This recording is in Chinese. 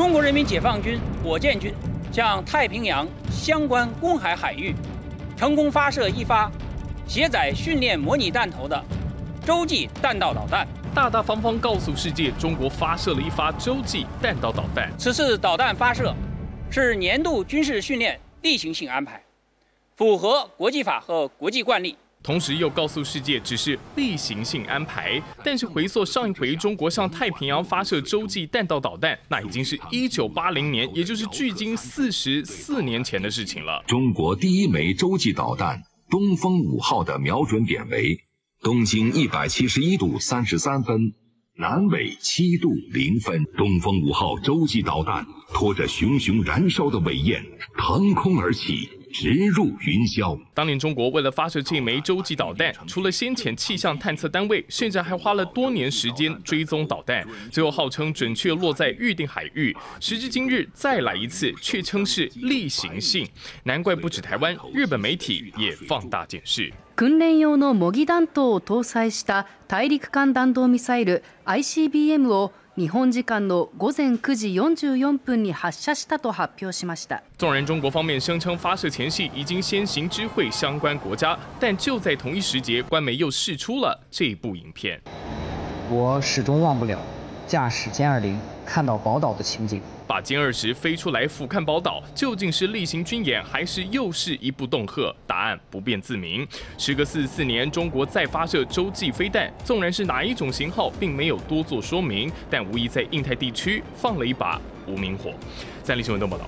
中国人民解放军火箭军向太平洋相关公海海域成功发射一发携载训练模拟弹头的洲际弹道导弹，大大方方告诉世界，中国发射了一发洲际弹道导弹。此次导弹发射是年度军事训练例行性安排，符合国际法和国际惯例。同时又告诉世界，只是例行性安排。但是回溯上一回中国向太平洋发射洲际弹道导弹，那已经是一九八零年，也就是距今四十四年前的事情了。中国第一枚洲际导弹东风五号的瞄准点为东经一百七十一度三十三分，南纬七度零分。东风五号洲际导弹拖着熊熊燃烧的尾焰腾空而起。直入云霄。当年中国为了发射这枚洲际导弹，除了先遣气象探测单位，甚至还花了多年时间追踪导弹，最后号称准确落在预定海域。时至今日，再来一次，却称是例行性。难怪不止台湾，日本媒体也放大检视。訓練用の模擬弾頭を搭載した大陸間弾道ミサイル ICBM を 日本時間の午前9時44分に発射したと発表しました纵然中国方面声称发射前夕已经先行知会相关国家，但就在同一时节，官媒又释出了这部影片。我始终忘不了驾驶歼二零看到宝岛的情景，把歼二十飞出来俯瞰宝岛，究竟是例行军演，还是又是一部动贺？答案不便自明。时隔四四年，中国再发射洲际飞弹，纵然是哪一种型号，并没有多做说明，但无疑在印太地区放了一把无名火。战立新闻报道。